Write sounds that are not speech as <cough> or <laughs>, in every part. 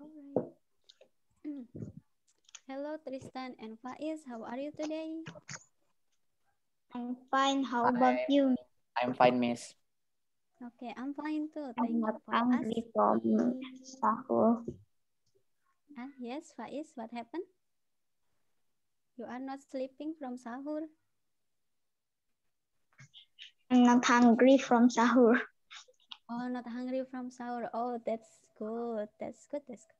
All right. Hello, Tristan and Faiz. How are you today? I'm fine. How about you? I'm fine, Miss. Okay, I'm fine too. I'm Thank not you for hungry from asking. sahur. Ah, yes, Faiz, what happened? You are not sleeping from sahur? I'm not hungry from sahur. Oh, not hungry from sahur. Oh, that's good. That's good. That's good.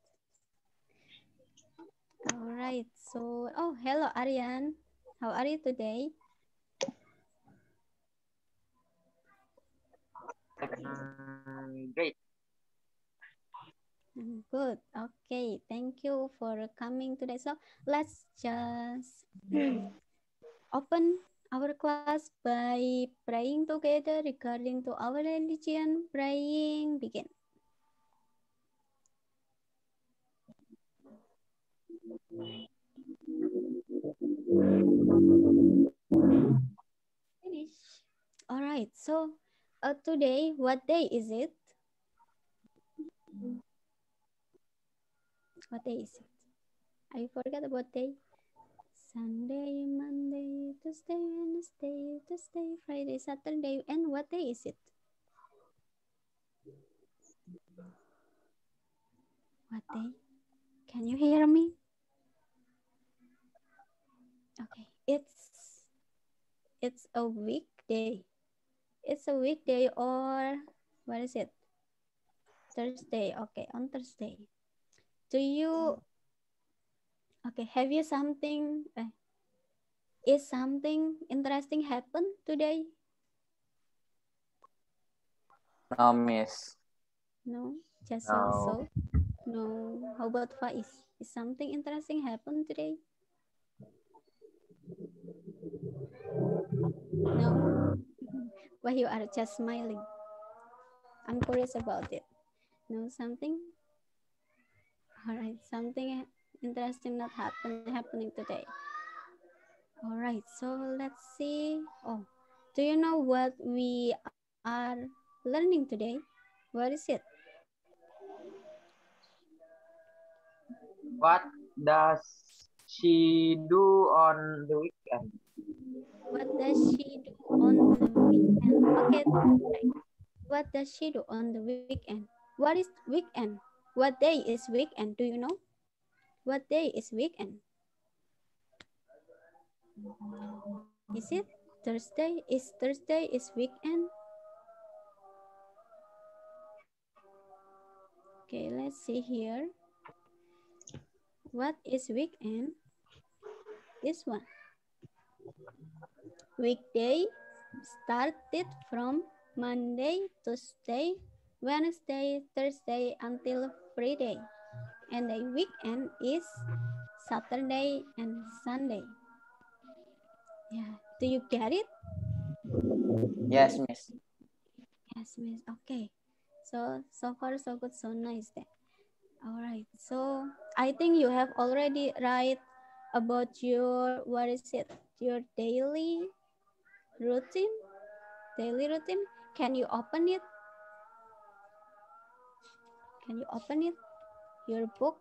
All right. So, oh, hello, Aryan. How are you today? Mm, great. Mm, Good. Okay. Thank you for coming today. So let's just open our class by praying together regarding to our religion. Praying begin. Finish. All right. So uh, today, what day is it? What day is it? I forgot about day. Sunday, Monday, Tuesday, Wednesday, Thursday, Friday, Saturday, and what day is it? What day? Can you hear me? Okay, it's it's a weekday. It's a weekday or what is it? Thursday. Okay, on Thursday. Do you okay? Have you something? Uh, is something interesting happen today? No, Miss. No, just No. so so. No. How about Faiz? Is something interesting happen today? No. Why you are just smiling? I'm curious about it. Know something. All right, something interesting not happen happening today. All right, so let's see. Oh, do you know what we are learning today? What is it? What does she do on the weekend? What does she do on the weekend? Okay. What does she do on the weekend? What is weekend? What day is weekend? Do you know? What day is weekend? Is it Thursday? Is Thursday is weekend? Okay, let's see here. What is weekend? This one. Weekday started from Monday, Tuesday, Wednesday, Thursday until Friday. And the weekend is Saturday and Sunday. Yeah. Do you get it? Yes, Miss. Yes, miss. Okay. So so far so good, so nice then. All right. So I think you have already write about your what is it? Your daily routine? Daily routine? Can you open it? Can you open it? Your book?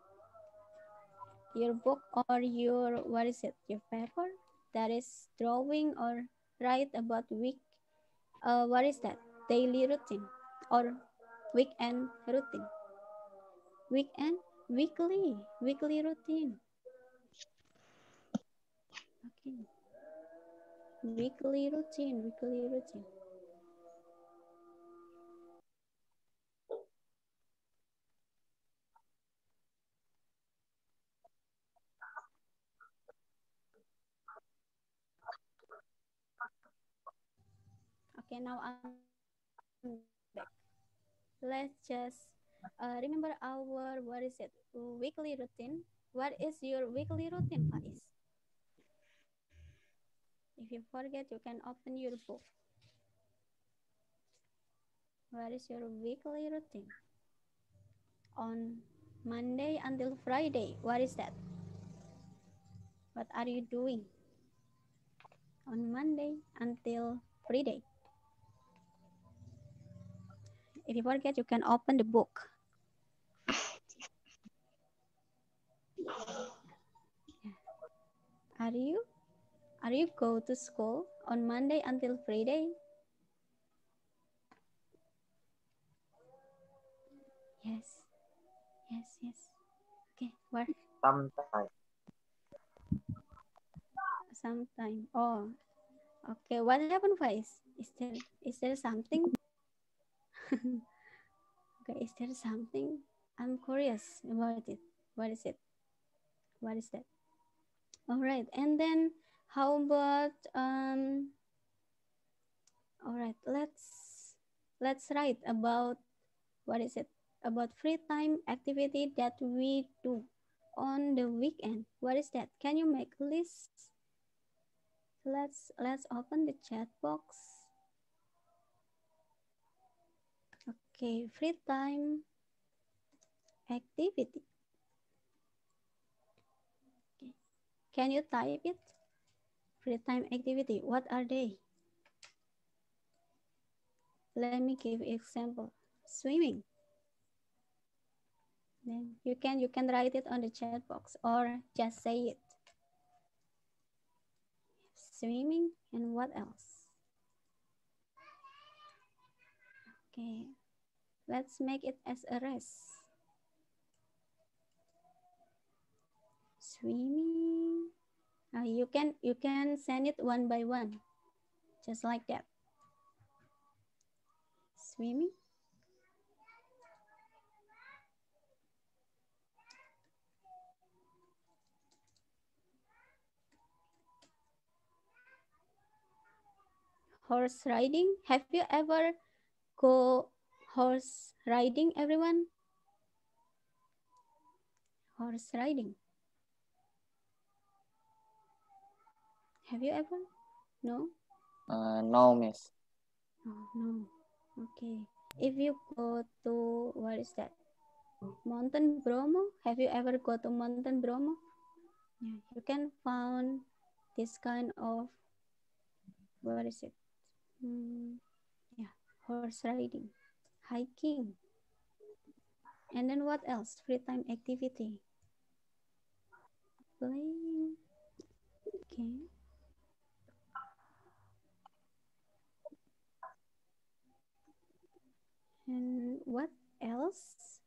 Your book or your what is it? Your paper that is drawing or write about week uh what is that? Daily routine or weekend routine? Weekend, weekly, weekly routine. Okay. Weekly routine, weekly routine. Okay, now I'm back. Let's just uh, remember our, what is it, weekly routine. What is your weekly routine, Faiz? If you forget, you can open your book. What is your weekly routine? On Monday until Friday, what is that? What are you doing? On Monday until Friday. If you forget, you can open the book. <laughs> Are you? Are you go to school on Monday until Friday? Yes. Yes, yes. Okay, where? Sometimes. Sometime. Oh, okay. What happened, Faiz? Is there is there something? <laughs> okay, is there something? I'm curious about it. What is it? What is that? All right, and then how about um? All right, let's let's write about what is it about free time activity that we do on the weekend. What is that? Can you make lists? Let's let's open the chat box. Okay, free time activity. Okay. Can you type it? Free time activity. What are they? Let me give example. Swimming. Then you can you can write it on the chat box or just say it. Swimming and what else? Okay, let's make it as a rest. Swimming. Uh, you can you can send it one by one, just like that. Swimming. horse riding. Have you ever go horse riding, everyone? Horse riding. Have you ever? No? Uh, no, miss. Oh, no. Okay. If you go to, what is that? Mountain Bromo? Have you ever go to Mountain Bromo? Yeah, you can find this kind of, what is it? Hmm, yeah, horse riding, hiking. And then what else? Free time activity. Playing. Okay. And what else?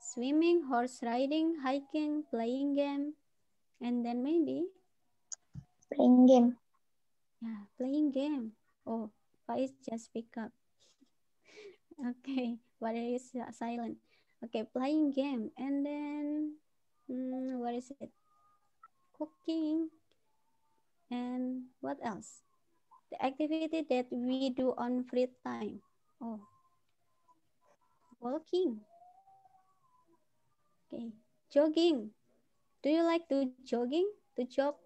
Swimming, horse riding, hiking, playing game, and then maybe Playing game. yeah, playing game. Oh, Faiz just pick up. <laughs> okay, what is silent? Okay, playing game, and then mm, what is it? Cooking, and what else? The activity that we do on free time. Oh, walking. Okay, jogging. Do you like to jogging? To jog?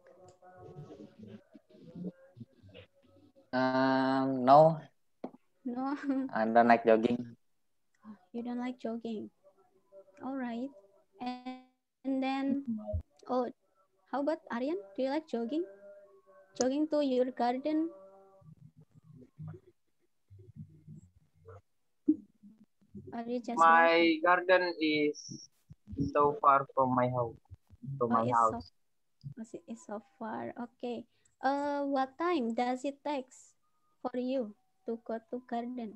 Um, no, No, <laughs> I don't like jogging. you don't like jogging. All right. And, and then, oh, how about Aryan? Do you like jogging? Jogging to your garden? Or you just walk? My garden is so far from my house. From Oh, my house. so, it's so far. Okay. Uh, what time does it take for you to go to garden?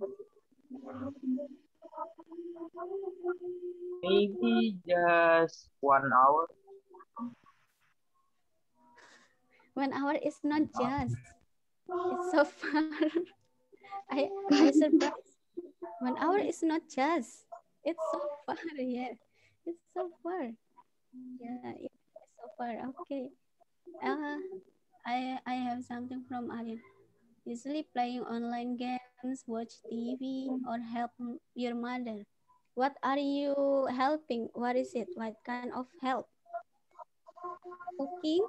Maybe just one hour. One hour is not just. It's so <laughs> far. I I surprised. One hour is not just. It's so far. <laughs> Yeah, it's so far. Yeah, it's so far. Okay. Uh, I I have something from Aryan. Usually playing online games, watch TV, or help your mother. What are you helping? What is it? What kind of help? Cooking?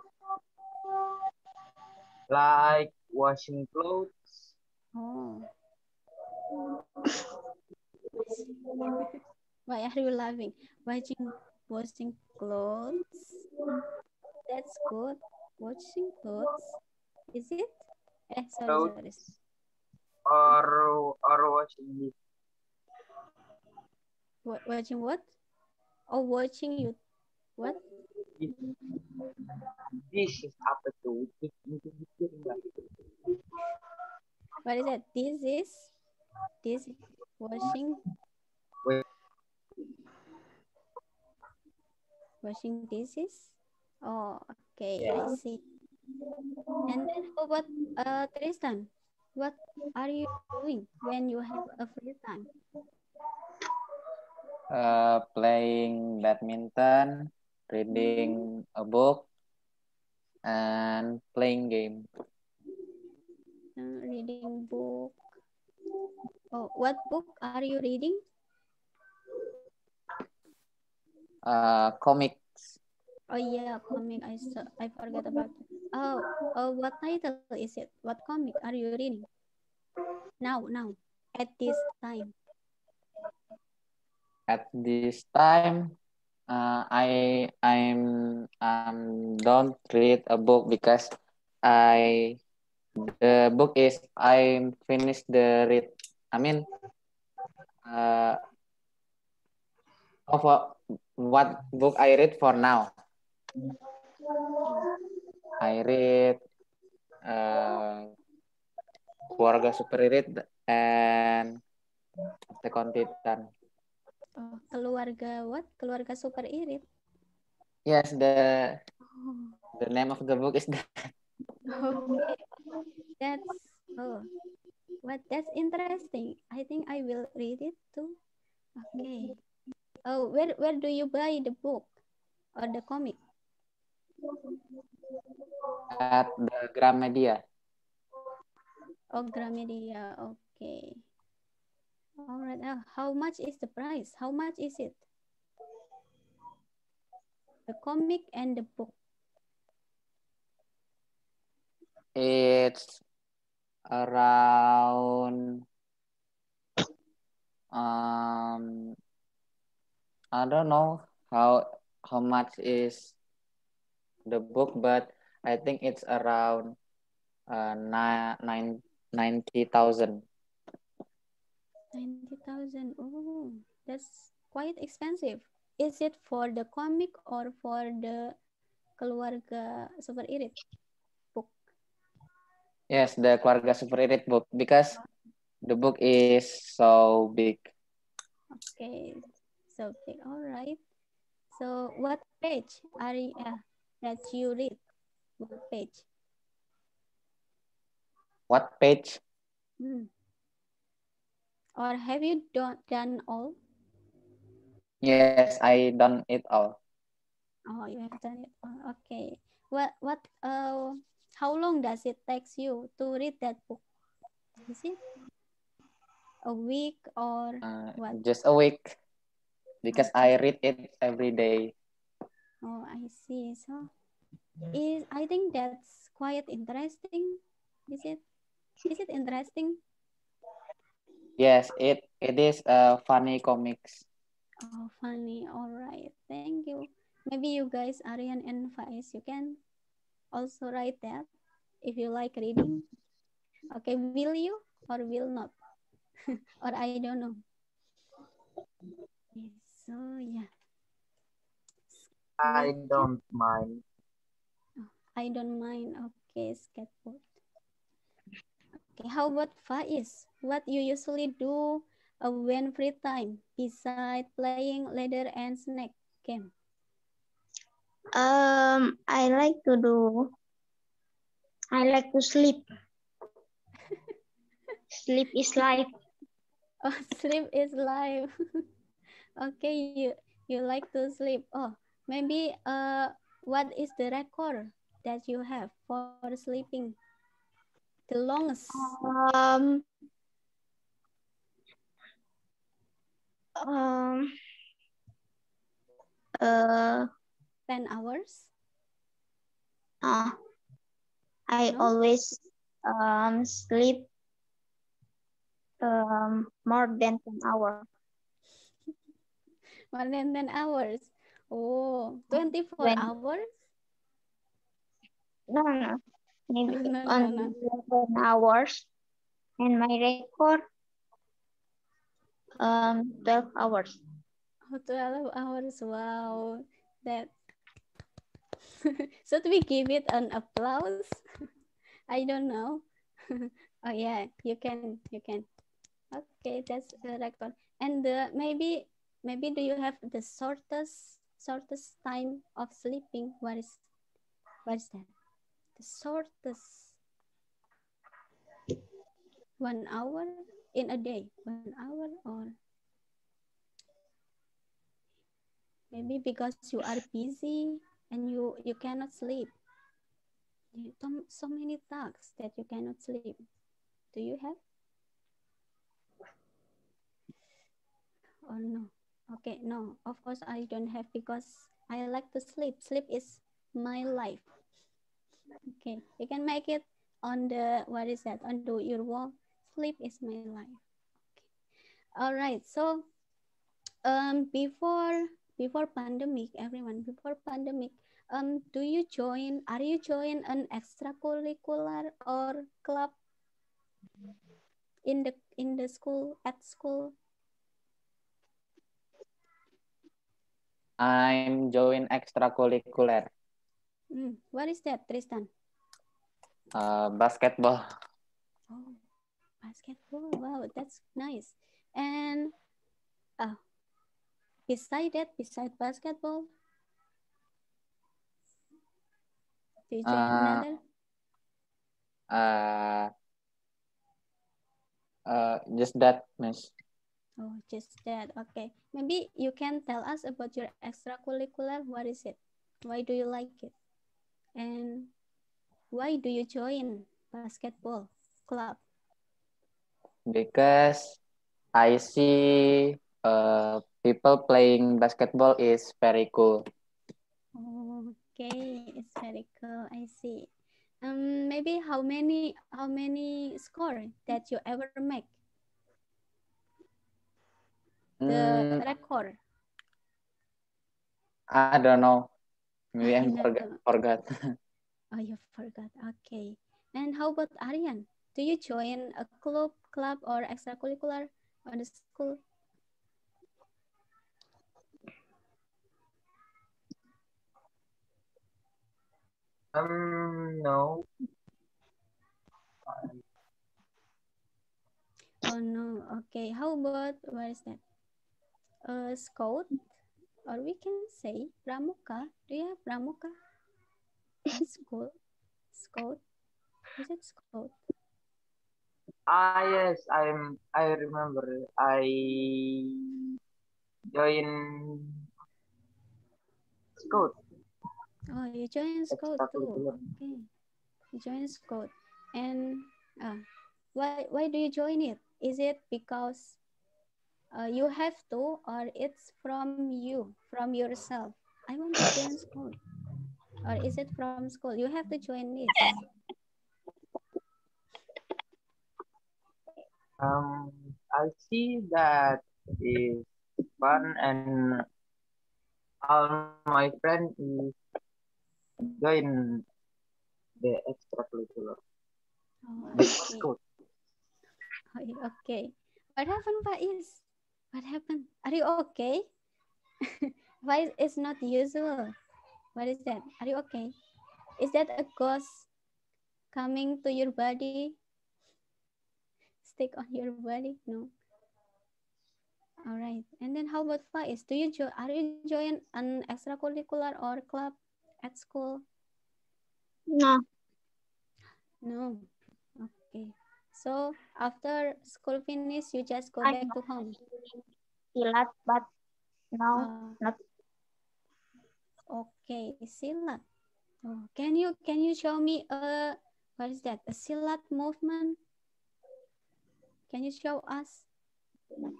Like washing clothes. Oh. Why are you laughing? Watching washing clothes. That's good. Washing clothes. Is it? Eh, sorry, sorry. Clothes. Or or washing it. Wa- Watching what? Oh, watching you. What? This is apa tuh? What is that? This is this is washing washing dishes. Oh, okay, Yeah. I see. And then how about uh Tristan? What are you doing when you have a free time? Uh, playing badminton, reading a book, and playing game. Uh, reading book. Oh, what book are you reading? Uh, comics. Oh yeah, comic. I saw, I forgot about it. Oh, oh, what title is it? What comic are you reading? Now, now, at this time. At this time, uh, I I'm um don't read a book because I the book is I finished the read. I mean, uh, of what, what book I read for now. I read uh, Keluarga Superirit and Attack on Titan. Oh, keluarga what? Keluarga super irit. Yes, the Oh, the name of the book is that. Okay. <laughs> That's oh, what? That's interesting. I think I will read it too. Okay. Oh, where where do you buy the book or the comic? at the Gramedia. Oh, Gramedia. Okay. All right. Uh, how much is the price? How much is it? The comic and the book. It's around um I don't know how how much is the book, but I think it's around uh nine nine ninety thousand. 90,000. Oh, that's quite expensive. Is it for the comic or for the keluarga super irit? Yes, the Keluarga Super Irit book because the book is so big. Okay, so big. All right. So what page are you, uh, that you read? What page? What page? Hmm. Or have you done, done all? Yes, I done it all. Oh, you have done it. all. Okay. What what uh how long does it take you to read that book? Is it a week or Uh, What? just a week because I read it every day. oh I see. So is I think that's quite interesting. Is it? Is it interesting? Yes, it it is a funny comics. Oh, funny. All right. Thank you. Maybe you guys, Aryan and Faiz, you can also write that if you like reading. Okay, will you or will not? <laughs> or I don't know. So yeah, I don't mind. I don't mind. Okay, skateboard. Okay, how about Faiz? What you usually do uh, when free time beside playing ladder and snack game? Um, I like to do. I like to sleep. <laughs> sleep is life. Oh, <laughs> sleep is life. <laughs> okay, you you like to sleep. Oh, maybe uh, what is the record that you have for sleeping? The longest, Um. Um. Uh. Ten hours. uh, I No? always um sleep um more than an hour. <laughs> More than ten hours. Oh, 24 When- hours. No, no, maybe <laughs> No, no, on no. 11 hours, and my record um 12 hours. Oh, 12 hours. Wow, that <laughs> Should we give it an applause? <laughs> I don't know. <laughs> oh yeah, you can, you can. Okay, that's the record. And the, maybe, maybe do you have the shortest, shortest time of sleeping? What is, what is that? The shortest one hour in a day, one hour or maybe because you are busy and you you cannot sleep. You so many tasks that you cannot sleep. Do you have? Or no. Okay no. Of course i don't have because i like to sleep. Sleep is my life. Okay you can make it on the what is that? On the your wall. Sleep is my life. Okay. All right so um before before pandemic, everyone, before pandemic, um, do you join, are you join an extracurricular or club in the, in the school, at school? I'm join extracurricular. Mm, what is that, Tristan? Uh, basketball. Oh, basketball. Wow, that's nice. And uh, beside that, beside basketball? Uh? Uh, uh, just that, Miss. Oh, just that. Okay. Maybe you can tell us about your extracurricular. What is it? Why do you like it? And why do you join basketball club? Because I see uh, people playing basketball is very cool. Okay, it's very cool. I see. Um, maybe how many how many score that you ever make? The mm, record. I don't know. Maybe I forgot. forgot. oh, you forgot. Okay. And how about Aryan? Do you join a club, club or extracurricular on the school? Um, no. Oh no. Okay. How about what is that? Uh, scout, or we can say pramuka. Do you have pramuka? <laughs> School, scout. Is it scout? Ah yes, I'm. I remember. I joined scout. Oh, you join Scout too. Okay. You join Scout. And uh, why, why do you join it? Is it because uh, you have to or it's from you, from yourself? I want to join Scout. Or is it from school? You have to join this. Um, I see that is fun and all my friends is join the extracurricular. Oh, okay. Okay. What happened, Pak Is? What happened? Are you okay? <laughs> Why is not usual? What is that? Are you okay? Is that a ghost coming to your body? Stick on your body? No. All right. And then how about Faiz? Do you join? Are you join an extracurricular or club? At school? No. No. Okay. So after school finish, you just go I back to home. Silat, but no, uh, not. Okay, silat. Oh, can you can you show me a what is that? A silat movement? Can you show us? You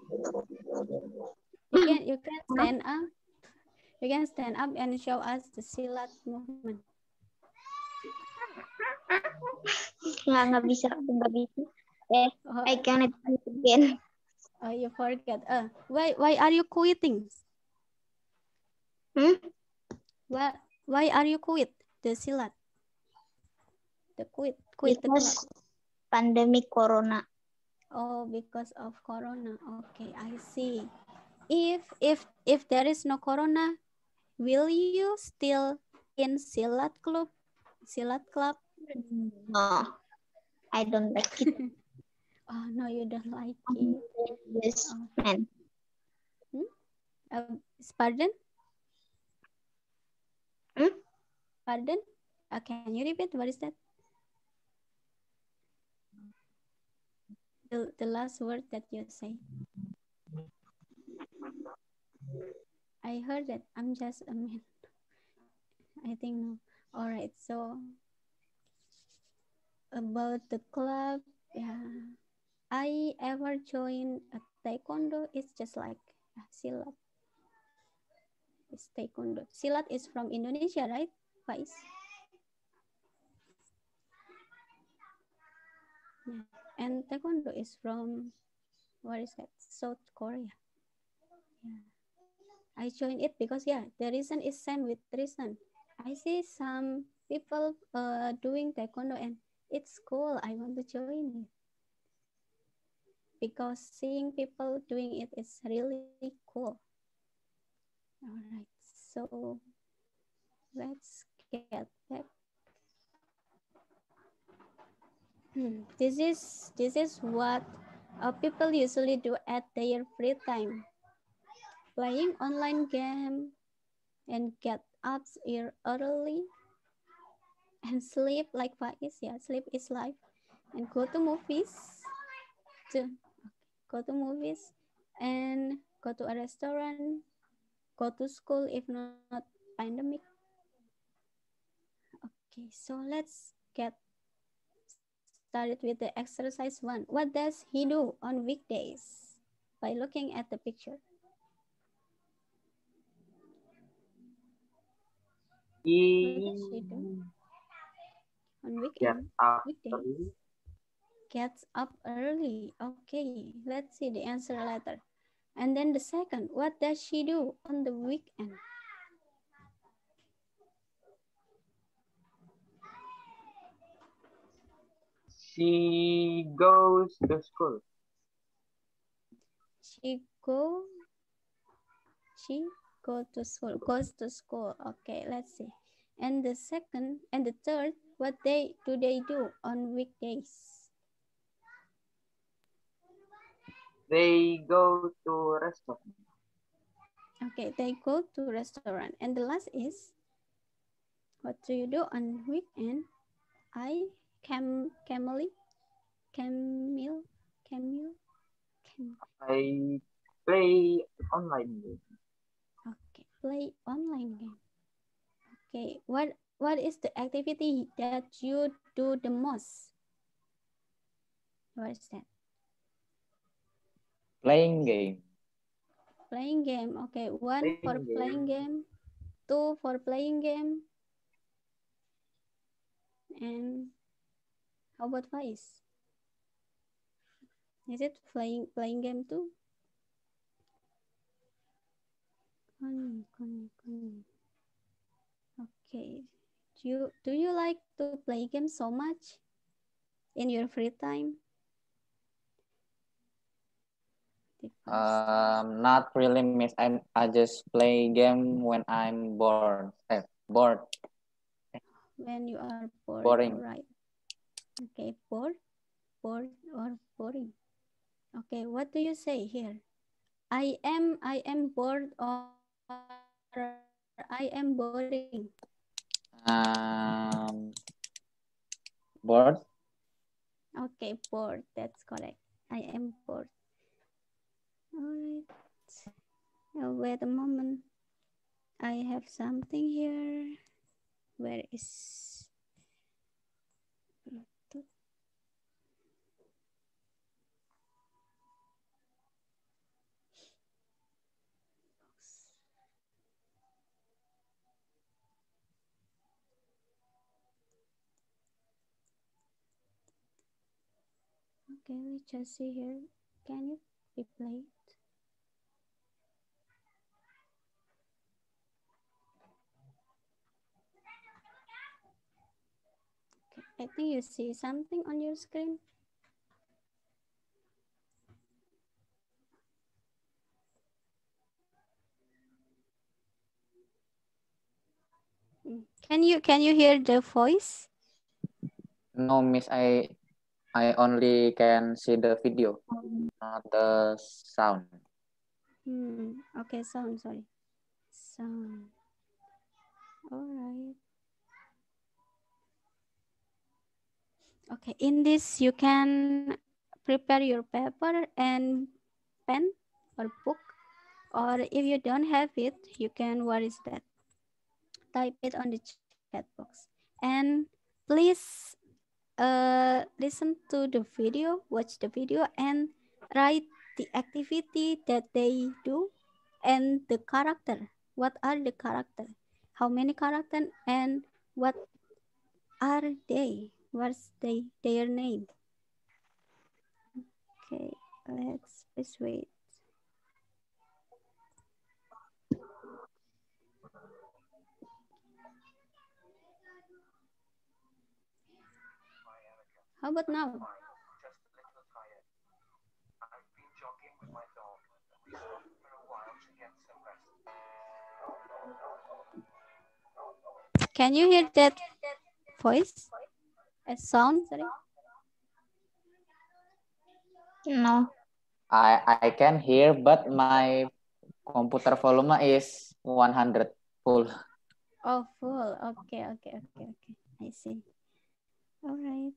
can you can stand up. You can stand up and show us the silat movement. Nggak, nggak bisa, nggak bisa. Eh, oh. I cannot again. Oh, you forget. Uh, why, why are you quitting? Hmm? Why, why are you quit the silat? The quit, quit because the pandemic corona. Oh, because of corona. Okay, I see. If if if there is no corona, will you still in Silat Club? Silat Club? No, I don't like it. <laughs> oh, no, you don't like it. Yes, Oh. man. Uh, pardon? Hmm? Pardon? Uh, can you repeat? What is that? The, the last word that you say. I heard that. I'm just a man. I think no. All right. So about the club, yeah. I ever join a taekwondo. It's just like silat. It's taekwondo. Silat is from Indonesia, right, Faiz? Yeah. And taekwondo is from where is that? South Korea. Yeah. I join it because yeah, the reason is same with reason. I see some people uh, doing taekwondo and it's cool. I want to join it because seeing people doing it is really cool. All right, so let's get back. Hmm, This is this is what uh, people usually do at their free time. Playing online game and get up ear- early and sleep like Faiz. Yeah, sleep is life. And go to movies. To go to movies and go to a restaurant. Go to school if not pandemic. Okay, so let's get started with the exercise one. What does he do on weekdays? By looking at the picture. He does he do? On weekend, up early. Gets up early. Okay, let's see the answer later. And then the second, what does she do on the weekend? She goes to school. She go, she go to school, goes to school. Okay, let's see. And the second, and the third, what they do they do on weekdays? They go to restaurant. Okay, they go to restaurant. And the last is, what do you do on weekend? I cam Camille, Camille, Camille, Cam. I play online game. Play online game. Okay, what what is the activity that you do the most? What is that? Playing game. Playing game. Okay, one Playing for game. playing game, two for playing game, and how about Faiz? Is it playing playing game too? Connie, Connie, Connie. Okay. Do you do you like to play games so much in your free time? Um, not really, miss. I I just play game when I'm bored. Eh, bored. when you are bored, Boring. right? Okay, bored, bored or boring. Okay, what do you say here? I am, I am bored or I am boring. Um, bored. Okay, bored. That's correct. I am bored. All right. Now, wait a moment. I have something here. Where is Okay, we just see here. Can you replay it? Okay, I think you see something on your screen. Mm. Can you can you hear the voice? No, Miss, I I only can see the video, not the sound. Hmm. Okay, sound. Sorry, sound. All right. Okay, in this you can prepare your paper and pen or book, or if you don't have it, you can. What is that? Type it on the chat box, and please uh, listen to the video, watch the video, and write the activity that they do and the character. What are the character? How many character and what are they? What's they, their name? Okay, let's please wait. How about now? Can you hear that voice? A sound, sorry. No. I I can hear, but my computer volume is 100 full. Oh, full. Okay, okay, okay, okay. I see. All right.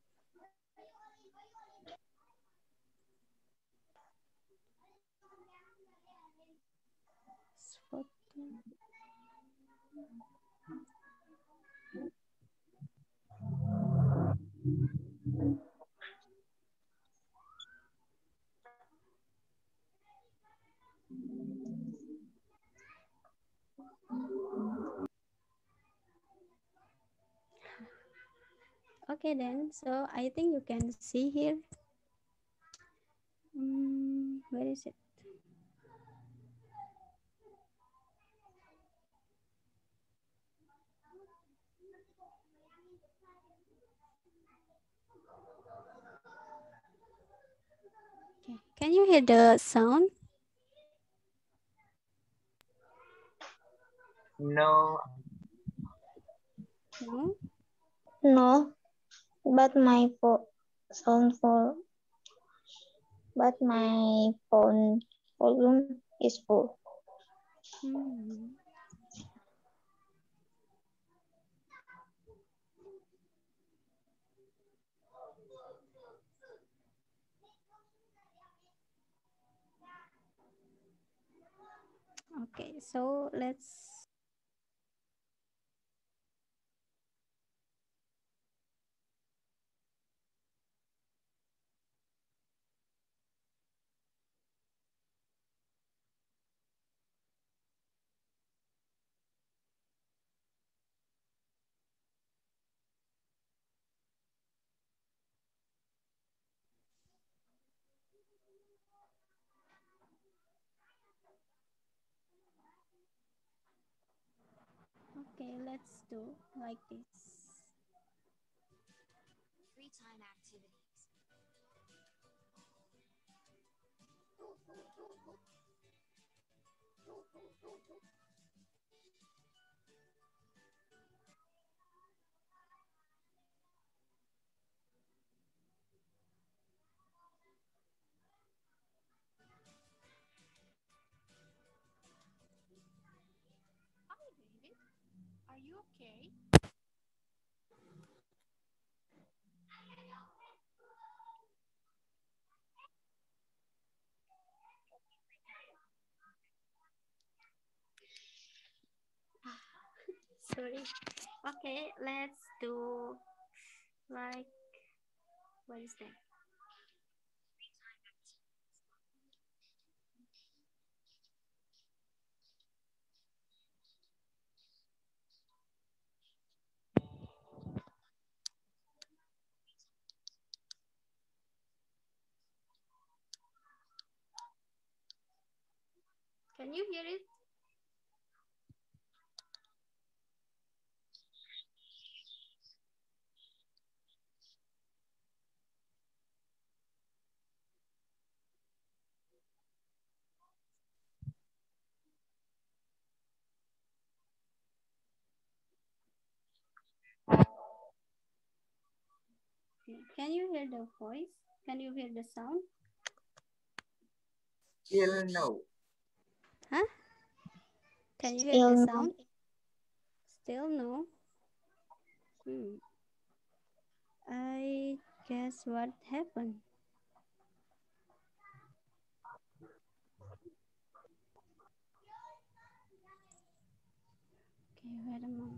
Okay then, so I think you can see here. Mm, where is it? Can you hear the sound? No, No? No. But my phone sound for but my phone volume is full. Hmm. Okay, so let's okay, let's do like this. Free time activities. Okay? <laughs> Sorry. Okay, let's do like what is that? Can you hear it? Can you hear the voice? Can you hear the sound? Still no. Huh? Can you hear the sound? Still no. Hmm. I guess what happened? Okay, wait a moment.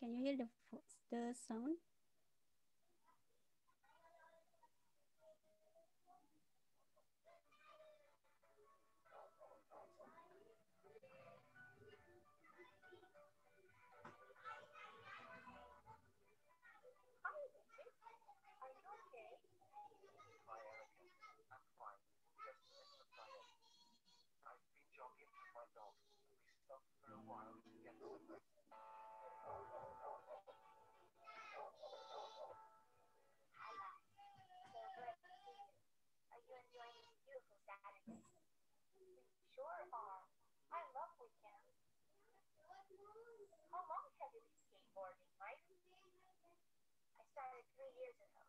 Can you hear the the sound? started three years ago.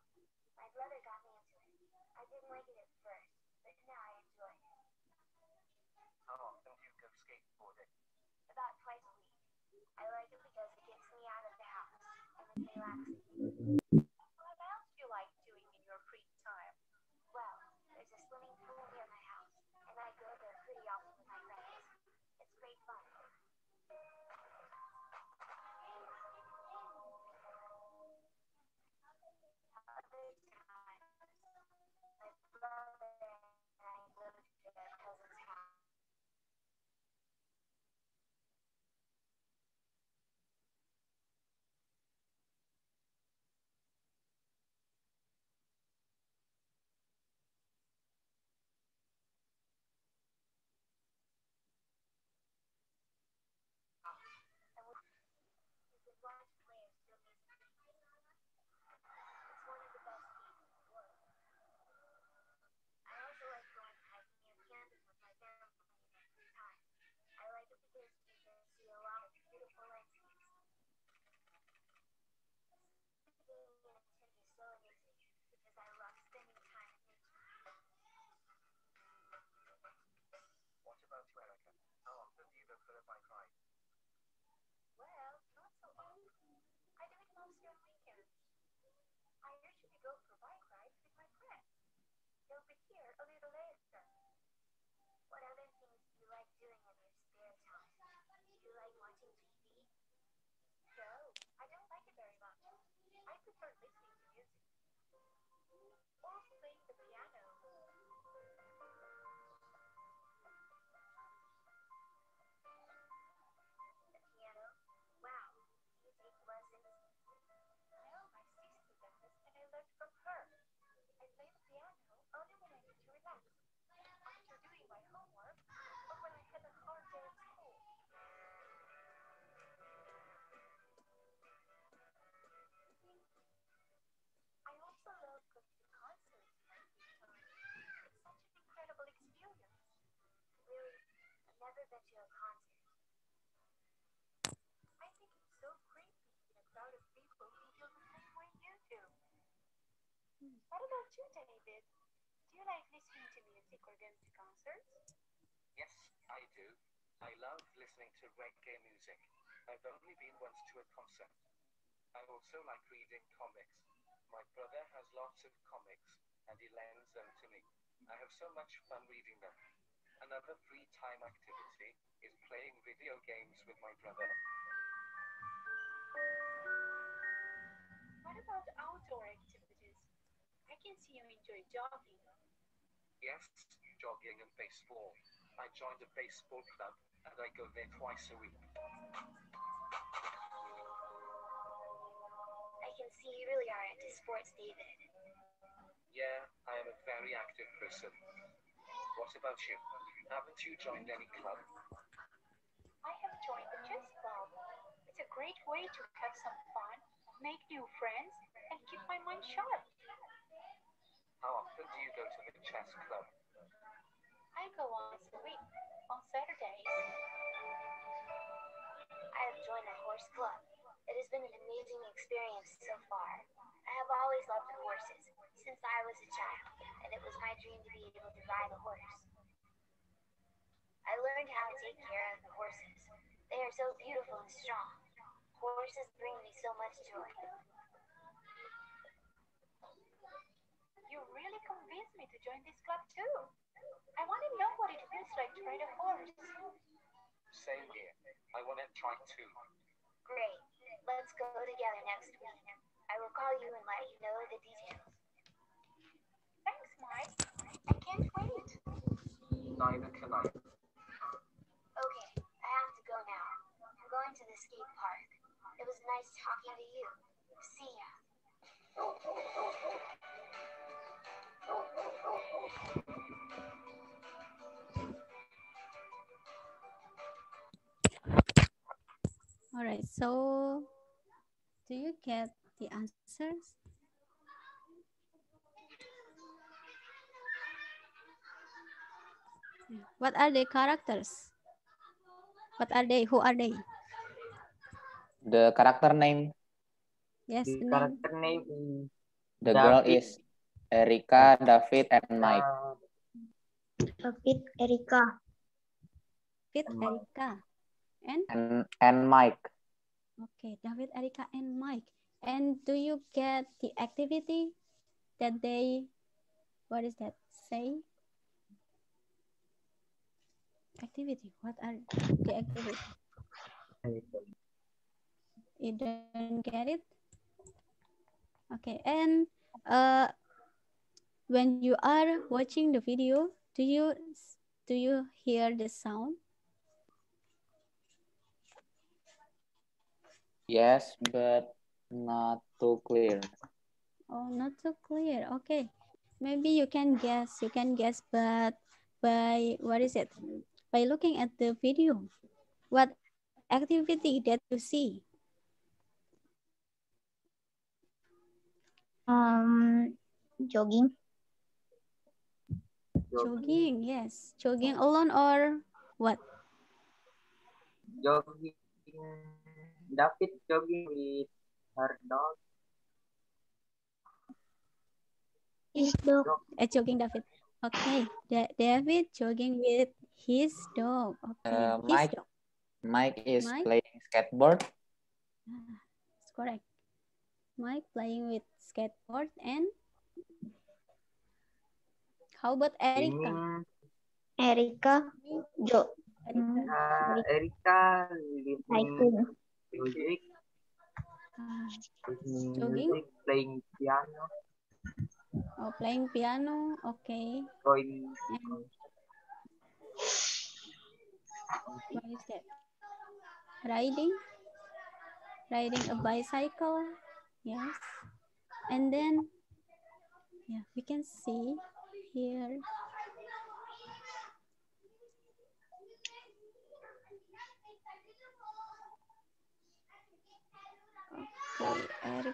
My brother got me into it. I didn't like it at first, but now I enjoy it. How often do you go skateboarding? About twice a week. I like it because it gets me out of the house and it's relaxing. What about you, David? Do you like listening to music or going to concerts? Yes, I do. I love listening to reggae music. I've only been once to a concert. I also like reading comics. My brother has lots of comics and he lends them to me. I have so much fun reading them. Another free time activity is playing video games with my brother. What about outdoor activities? I can see you enjoy jogging. Yes, jogging and baseball. I joined a baseball club and I go there twice a week. I can see you really are into sports, David. Yeah, I am a very active person. What about you? Haven't you joined any club? I have joined the chess club. It's a great way to have some fun, make new friends, and keep my mind sharp. How often do you go to the chess club? I go once a week on Saturdays. I have joined the horse club. It has been an amazing experience so far. I have always loved horses since I was a child, and it was my dream to be able to ride a horse. I learned how to take care of the horses. They are so beautiful and strong. Horses bring me so much joy. You really convinced me to join this club too. I want to know what it feels like to ride a horse. Same here. I want to try too. Great. Let's go together next week. I will call you and let you know the details. Thanks, Mike. I can't wait. Neither can I. Okay, I have to go now. I'm going to the skate park. It was nice talking to you. See ya. All right. So, do you get the answers? What are the characters? What are they? Who are they? The character name, Yes, The the name. character name is the girl is Erika, David, and Mike. David, Erika. David, Erika, and And and Mike. okay, David, Erika, and Mike. And do you get the activity that they? What is that? Say. Activity. What are the activity? You don't get it? Okay, and uh, when you are watching the video, do you do you hear the sound? Yes, but not too clear. Oh, not too clear. Okay, maybe you can guess. You can guess, but by what is it? By looking at the video, what activity that you see? Um, jogging. Jogging. Yes, jogging alone or what? jogging. David jogging with her dog. His dog. Uh, jogging, David. Okay, Da- David jogging with his dog. Okay, Uh, his Mike. dog. Mike is Mike? playing skateboard. Ah, That's correct. Mike playing with skateboard and how about Erika? Singing. Erika. Jo. Erika. Uh, Erika listening music, Ah, Jogging? music, playing piano, oh, playing piano. Okay. going And what is that? Riding. Riding a bicycle. Yes. And then, yeah, we can see here. Okay, Erica.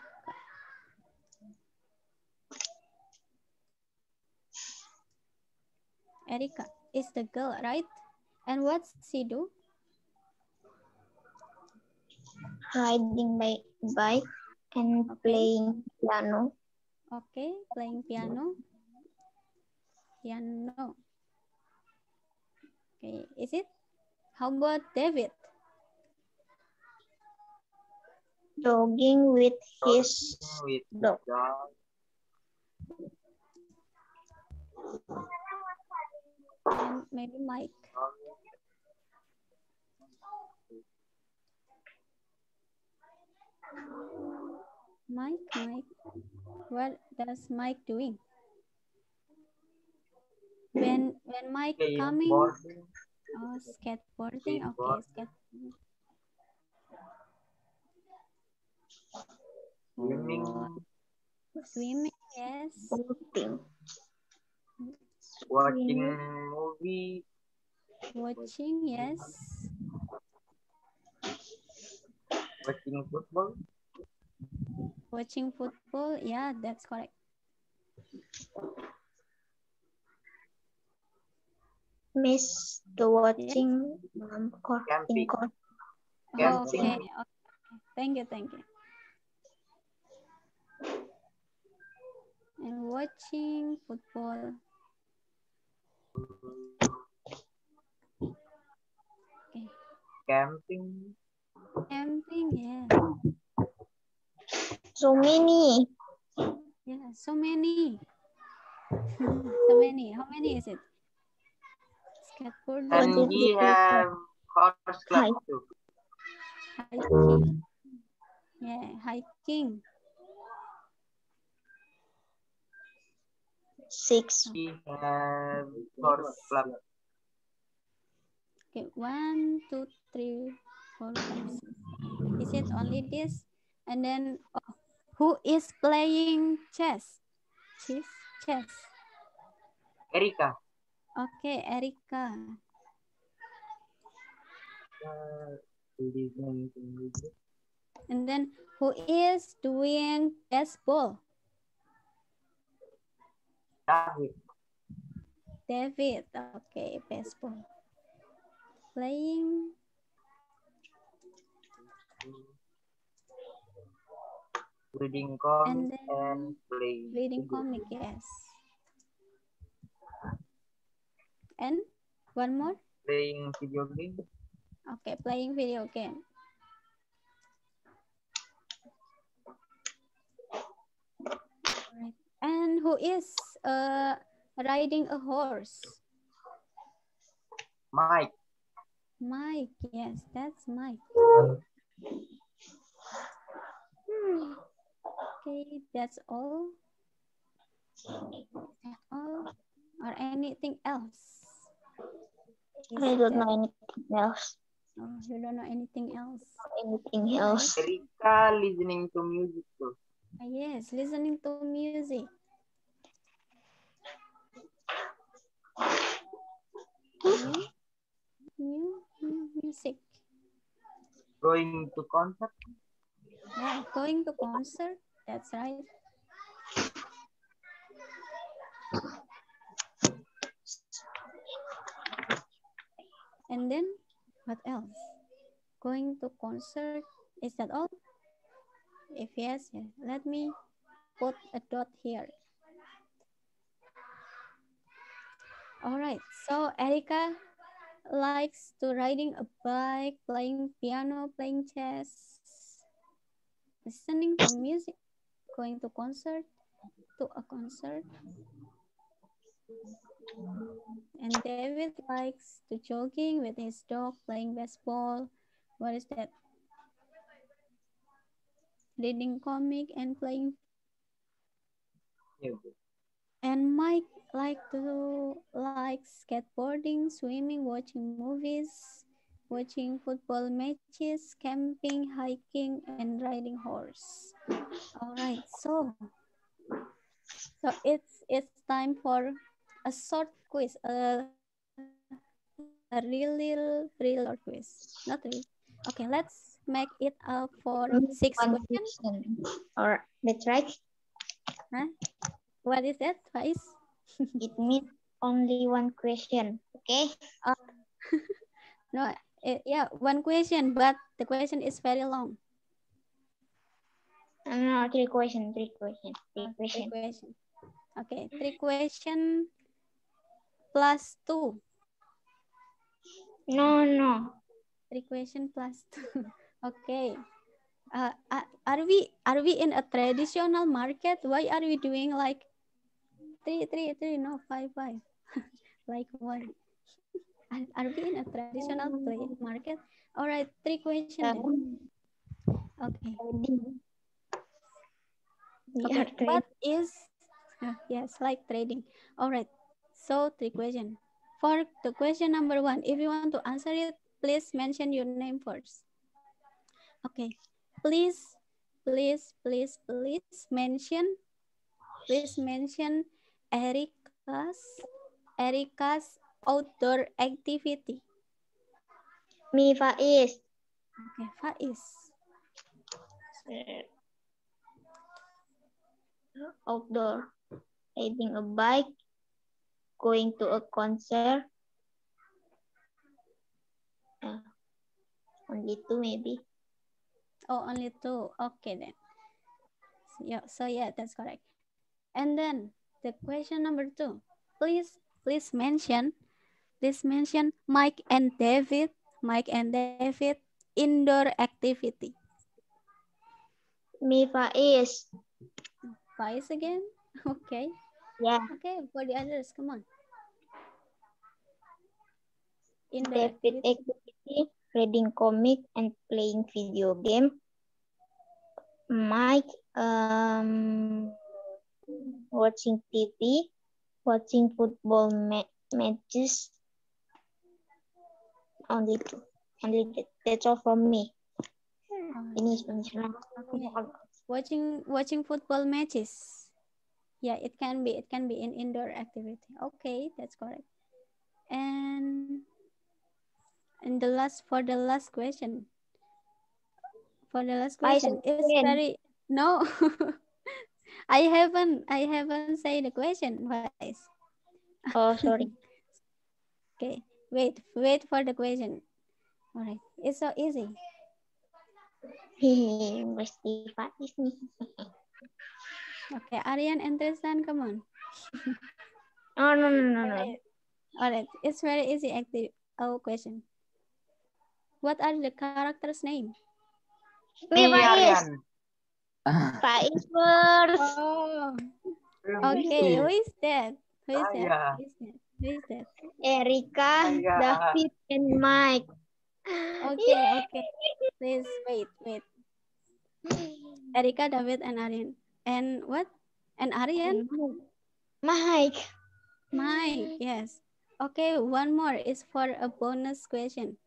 Erika is the girl, right? And what's she do? Riding by bike and Okay. playing piano. Okay, playing piano. Piano. Okay, is it? How about David? jogging with his with dog. dog. And maybe Mike. Mike, Mike. What does Mike doing? When <laughs> when Mike coming, oh skateboarding. Okay, Skateboard. skateboarding. Swimming. Oh, swimming, yes. Boating. Watching movie. Watching, yes. Watching football. Watching football, yeah, that's correct. Miss the watching um, court in court. Oh, Camping. okay, okay. Thank you, thank you. And watching football. Okay. Camping. Camping, yeah. So many. Yeah, so many. <laughs> so many. How many is it? Skateboarding, And we have horse Hi. club too. hiking. Yeah, hiking. Six. We have um, horse club. Okay, one, two, three, four, five, six. Is it only this? And then, oh, who is playing chess? Chess, chess. Erika. Okay, Erika. And then, who is doing baseball? David. David. Okay, baseball. Playing. Reading comic And and, playing. Reading comic, yes. And one more? Playing video game. Okay, playing video game. And who is uh, riding a horse? Mike. Mike, yes, that's Mike. Hmm. Okay, that's all. That all? Or anything else? Is I don't know anything else. Oh, you don't know anything else? Anything else. Erika listening to music. Ah, yes, listening to music. Mu- mu- mu- music. Going to concert. Yeah, going to concert. That's right. And then what else? Going to concert. Is that all? If yes, yeah, let me put a dot here. All right. So Erika likes to riding a bike, playing piano, playing chess, listening to music, going to concert, to a concert. And David likes to jogging with his dog, playing baseball. What is that? Reading comic and playing. Yeah. And Mike like to like skateboarding, swimming, watching movies, watching football matches, camping, hiking, and riding horse. All right, so so it's it's time for a short quiz, a a really real short quiz, not really. Okay, let's make it up for six questions. question. Or that's right. What is that, Faiz? <laughs> It means only one question. Okay. <laughs> No, eh, yeah, one question, but the question is very long. Uh, No, three question. Three question. Three Three question. question. Okay, three question plus two. No, no. Three question plus two. <laughs> okay. Uh, are- we are we in a traditional market? Why are we doing like three, three, three, no, five, five, <laughs> like one? <laughs> Are, we in a traditional play market? All right, three questions. Okay. Okay, what is yes, like trading. All right. So three question. For the question number one, if you want to answer it, please mention your name first. Okay. Please, please, please, please mention, please mention Erica's Erica's outdoor activity. Me Faiz. Okay, Faiz. Outdoor. Riding a bike. Going to a concert. Uh, only two maybe. Oh, only two. Okay then. So, yeah, so yeah, that's correct. And then the question number two. Please, please mention, please mention Mike and David, Mike and David indoor activity. Me Faiz. Twice again. <laughs> Okay. Yeah. Okay. For the others, come on. Indoor David activity. activity. Reading comic and playing video game. Mike. Um, watching TV. Watching football ma- matches. Only two. Only that. That's all from me. Finish, finish. Okay. Watching watching football matches. Yeah, it can be. It can be an indoor activity. Okay, that's correct. And and the last for the last question. For the last question, it's again. very no. <laughs> I haven't I haven't said the question, guys. Oh, sorry. <laughs> Okay, wait, wait for the question. All right, it's so easy. <laughs> Okay, Aryan and Tristan, come on. <laughs> Oh, no, no, no, no. Alright. All right, it's very easy active. Oh, question. What are the characters' name? Me Me, Faiz. <laughs> Faiz first. Oh, okay. Who is that? Who is that? Who is that? Who is that? Erika. David, and Mike. Okay, okay. Please wait, wait. Erika, David, and Aryan. And what? And Aryan? Mike. Mike, yes. Okay, one more is for a bonus question.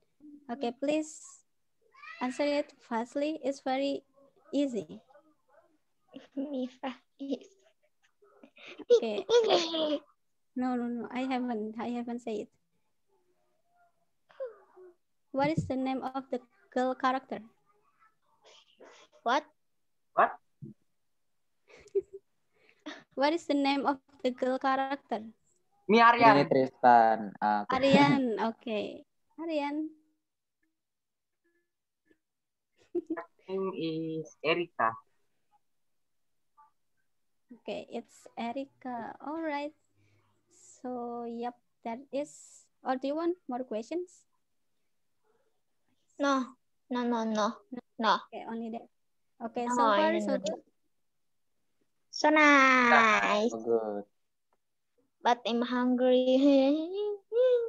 Okay, please answer it fastly. It's very easy. Okay. No, no, no. I haven't. I haven't said it. What is the name of the girl character? What? What is the name of the girl character? Mi Ini Aryan. Tristan. Ah, oke. Aryan. <laughs> Okay. Aryan. Name is Erika. Okay, it's Erica. All right. So, yep, that is. Or do you want more questions? No, no, no, no, no. Okay, only that. Okay, No, so far so good. So nice. Good. But I'm hungry.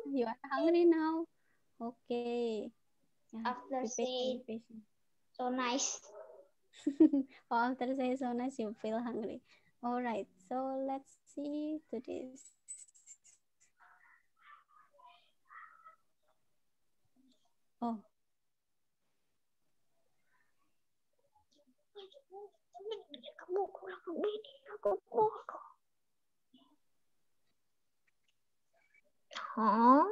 You are hungry now. Okay. Yeah, After patient. so nice. <laughs> oh, after say so nice, you feel hungry. All right, so let's see to this. Oh, Huh?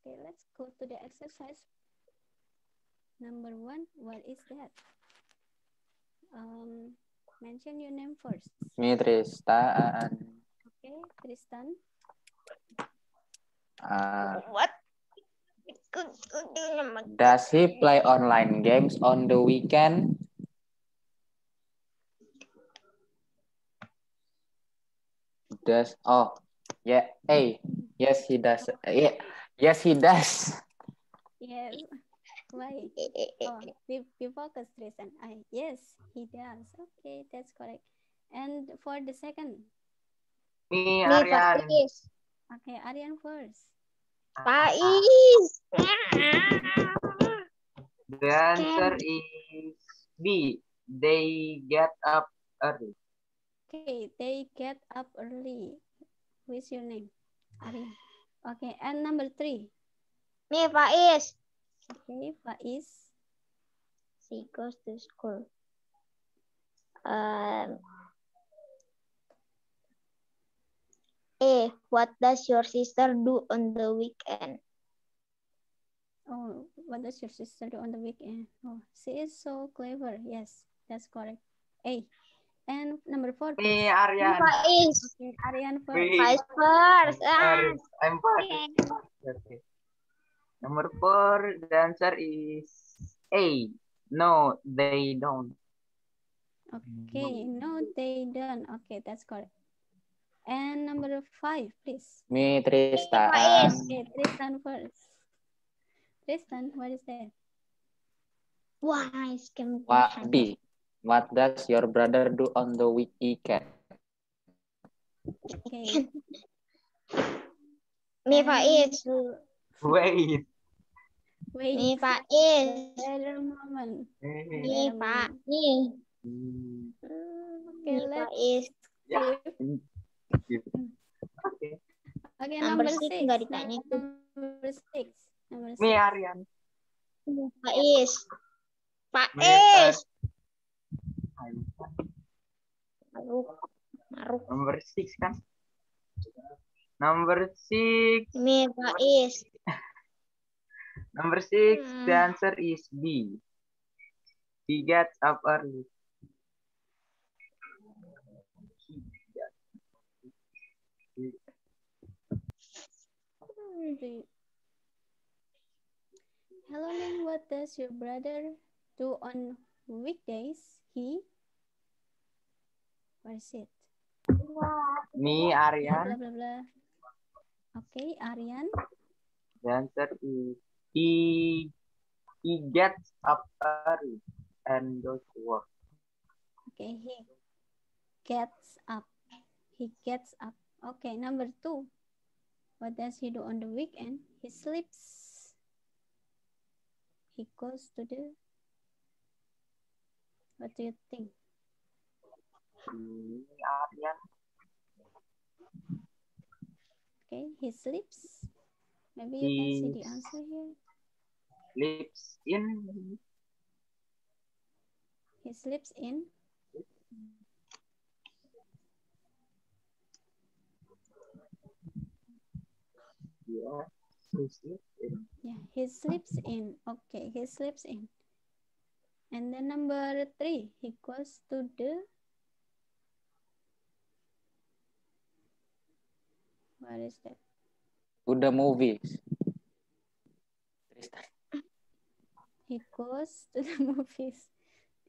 okay, let's go to the exercise. Number one, what is that? Um, mention your name first. Ini Tristan. Okay, Tristan. Ah, What? does he play online games on the weekend? does? Oh, yeah. A. Yes, he does. Yeah. Yes, he does. Yes. Why? <laughs> Oh, we, we focus, Tristan. I, yes, he does. Okay, that's correct. And for the second, Me, Me Aryan. Faiz. okay, Aryan first. Faiz. The answer is B. They get up early. Okay, they get up early. What's your name? Aryan. Okay, and number three. Me Faiz. Okay, Faiz. She goes to school. Um, A. What does your sister do on the weekend? Oh, what does your sister do on the weekend? Oh, she is so clever. Yes, that's correct. A. And number four. Me, please. Aryan. Faiz. Okay, Aryan first. Wait. Faiz first. Ah. I'm first. Okay. Number four, the answer is A. No, they don't. Okay, no, they don't. Okay, that's correct. And number five, please. Me, Tristan. Okay, Tristan first. Tristan, what is that? Can What B? What does your brother do on the weekend? Okay. Me Faiz. Wait. Wait. Me Faiz. Better moment. Eh, Me Faiz. Okay, Me let's Faiz. Skip. Okay. Okay, Number number six six. nggak ditanya itu. Number six. Number Me, six. Aryan. Faiz. Me, Faiz. I'm- Maruk. Maruk. Number six kan? Number six. Me Faiz. Number six, the Hmm. answer is B. He gets up early. You- Hello, Lynn. What does your brother do on weekdays? He. Where is it? Me, Blah Aryan. blah blah. Okay, Aryan. The answer is he he gets up early and goes to work. Okay, he gets up. He gets up. Okay, number two. What does he do on the weekend? He sleeps. He goes to the. What do you think? Okay, he sleeps. Maybe you can see the answer here. Sleeps in He sleeps in. Yeah. He sleeps in. Yeah, he sleeps in. Okay, he sleeps in. And then number three, he goes to the. What is that? To the movies. He goes to the <laughs> movies.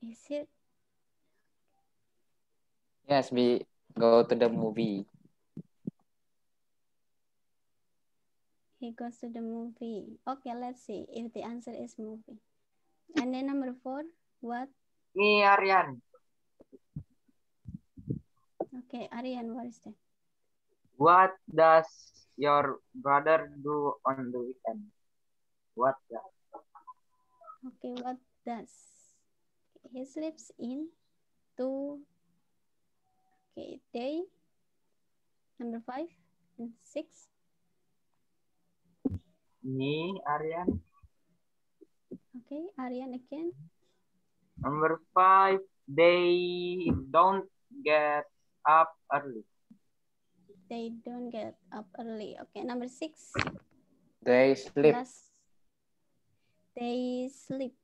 Is it? Yes, we go to the movie. He goes to the movie. Okay, let's see if the answer is movie. And then number four, what? Me, Aryan. Okay, Aryan, what is that? What does your brother do on the weekend? What does? Okay, what does? He sleeps in two. Okay, day. Number five and six. Me, Aryan. Okay, Aryan again. Number five, they don't get up early. They don't get up early. Okay, number six. They sleep. Last. They sleep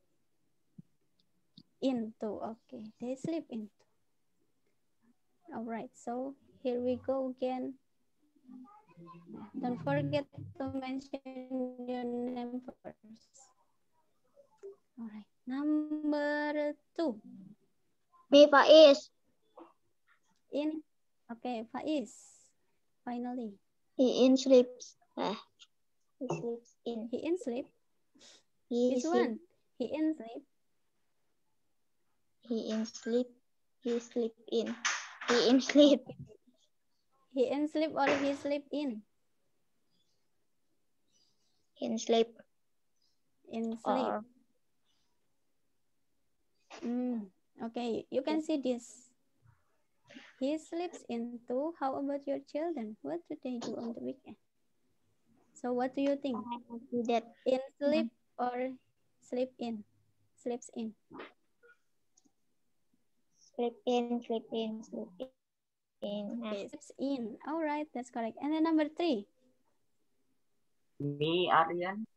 into. Okay, they sleep into. All right, so here we go again. Don't forget to mention your name first. All right, number two. Me Faiz. In. Okay, Faiz. finally. He in sleeps. Ah, he sleeps in. He in sleep. He one. He in sleep. He in sleep. He sleep in. He in sleep. He in sleep or he sleep in? In sleep. In sleep. Or Mm, okay, you can see this. He sleeps in too. How about your children? What do they do on the weekend? So what do you think? See that In sleep or sleep in? Sleeps in. sleep in, sleep in, sleep in. Okay, sleeps in. All right, that's correct. And then number three. Me, Aryan.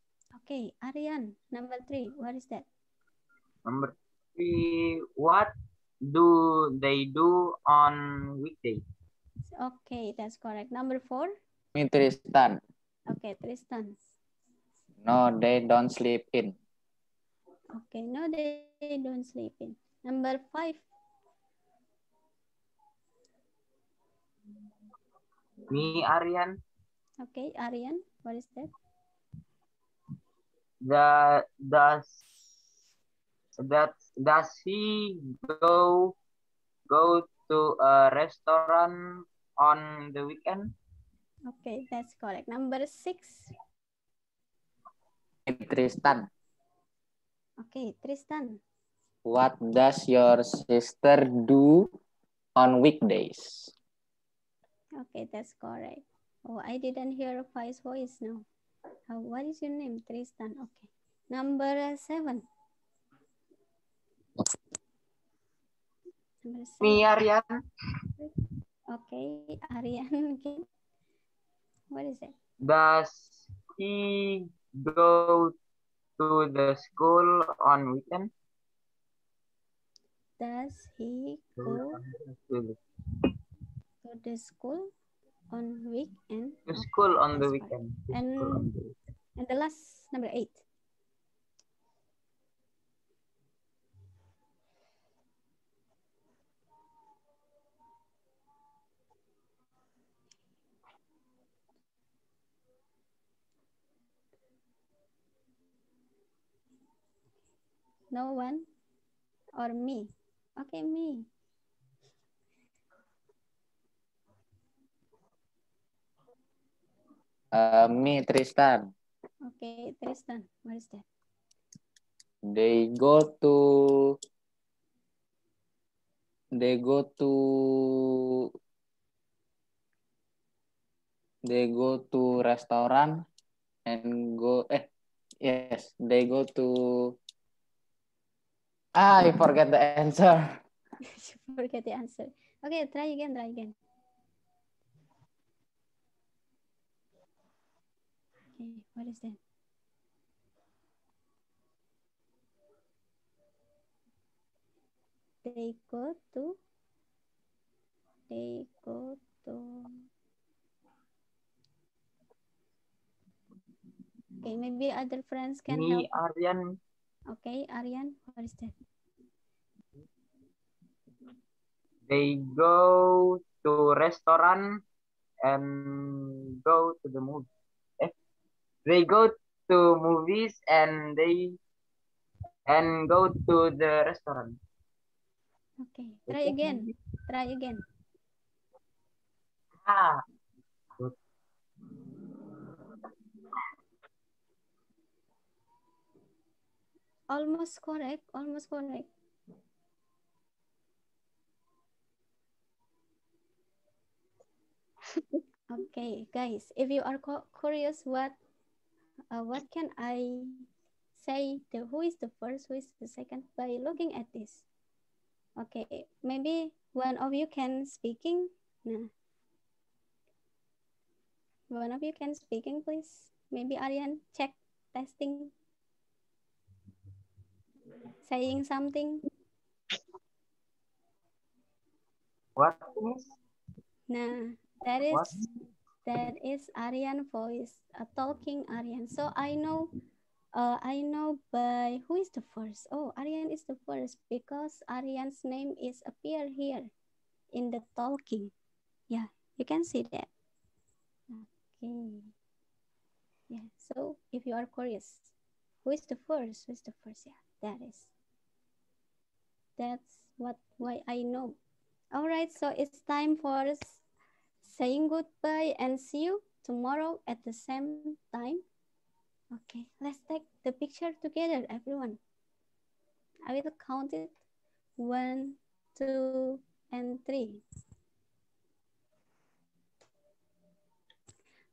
Okay, Aryan, number three. What is that? Number three, what do they do on weekday? Okay, that's correct. Number four. Me Tristan. Okay, Tristan. No, they don't sleep in. Okay, no, they don't sleep in. Number five. Me, Aryan. Okay, Aryan, what is that? The does that does he go go to a restaurant on the weekend? Okay, that's correct. Number six. Tristan. Okay, Tristan. What does your sister do on weekdays? Okay, that's correct. Oh, I didn't hear a voice voice now. Uh, what is your name? Tristan. Okay. Number seven. Number seven. Me, Aryan. Okay, <laughs> Aryan Okay. What is it? Does he go to the school on weekend? Does he go To the the school on weekend? Okay, school on the weekend. To And- on the weekend. And the last, number eight. No one or me? Okay, me. Uh, me Tristan. Okay, Tristan, what is that? They go to they go to they go to restaurant and go eh yes they go to ah, I forget the answer <laughs> you forget the answer. Okay, try again, try again. Okay, what is that? They go to, they go to, okay, maybe other friends can help. Me, Aryan. Okay, Aryan, what is that? They go to restaurant and go to the movie. They go to movies and they and go to the restaurant. Okay, try again, try again. Ah, Almost correct, almost correct. <laughs> Okay, guys, if you are cu- curious what uh, what can I say the who is the first, who is the second by looking at this. Okay, maybe one of you can speaking. Nah. One of you can speaking, please. Maybe Aryan check testing. Saying something. What? Nah, that is What? That is Aryan voice, a talking Aryan. So I know, uh, I know by who is the first. Oh, Aryan is the first because Aryan's name is appear here in the talking. Yeah, you can see that. Okay. Yeah. So if you are curious, who is the first? Who is the first? Yeah, that is. That's what why I know. All right. So it's time for saying goodbye and see you tomorrow at the same time. Okay. Let's take the picture together, everyone. I will count it. One, two, and three.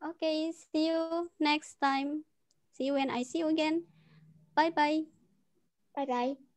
Okay, see you next time. See you when I see you again. Bye-bye. Bye bye.